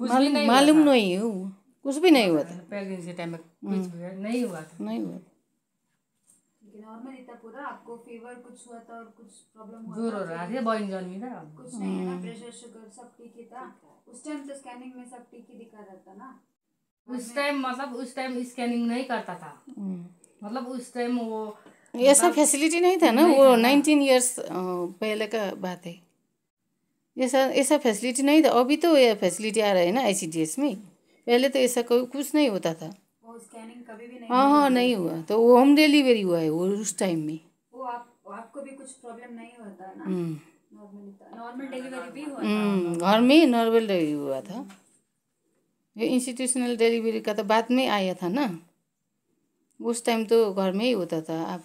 कुछ भी नहीं मालूम नहीं हूँ कुछ भी नहीं हुआ था। प्रेगनेंसी टाइम में कुछ भी नहीं हुआ था। नहीं हुआ लेकिन नॉर्मल ही था पूरा। आपको फीवर कुछ हुआ था और कुछ प्रॉब्लम हुआ ज्वरो रहा थियो बहिनी जन्मिँदा कुछ नहीं है ना प्रेशर शुगर सब ठीक ही था। उस टाइम तो स्कैनिंग में सब ठीक ही दिखा रहा था ना। उस टाइम मतलब उस टाइम स्कैनिंग नहीं करता था। मतलब उस टाइम वो ऐसा फैसिलिटी नहीं था ना वो नाइनटीन ईयर्स पहले का बात है। ऐसा ऐसा फैसिलिटी नहीं था। अभी तो ये फैसिलिटी आ रहा है ना आई में। पहले तो ऐसा कोई कुछ नहीं होता था। स्कैनिंग कभी भी नहीं हाँ हाँ नहीं हुआ। तो वो होम डिलीवरी हुआ है वो उस टाइम में। वो आप आपको भी कुछ प्रॉब्लम नहीं ना? हम्म। नॉर्मली था। नॉर्मल डिलीवरी भी हुआ हम्म, घर में नॉर्मल डिलीवरी हुआ था। ये इंस्टीट्यूशनल डिलीवरी का तो बाद में आया था ना। उस टाइम तो घर में ही होता था। आप